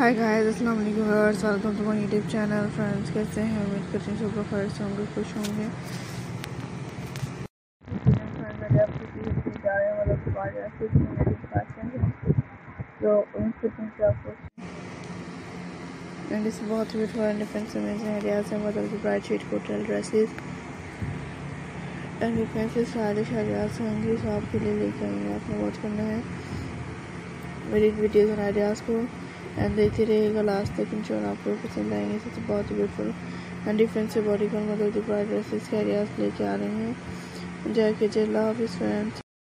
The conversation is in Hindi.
हाय गाइस अस्सलाम वालेकुम viewers welcome to my YouTube channel friends कैसे हैं? उम्मीद करते हैं सब लोग खैर से होंगे, खुश होंगे। एंड इस बहुत ब्यूटीफुल एंड डिफरेंट आइडियाज़ हैं मतलब की bright sheet hotel dresses and different stylish ideas होंगे सो आपके लिए लेके आएँगे, आपने वॉच करना है। मेरी वीडियोज़ और आइडियाज़ को। एंड देखते रहिएगा लास्ट तक इंश्योर आपको पसंद आएँगे सबसे बहुत ही ब्यूटीफुल एंड डिफरेंट से बॉडी का मतलब ड्रेसेस के आइडियाज़ लेके आ रहे हैं। जय के जय लव इस फ्रेंड्स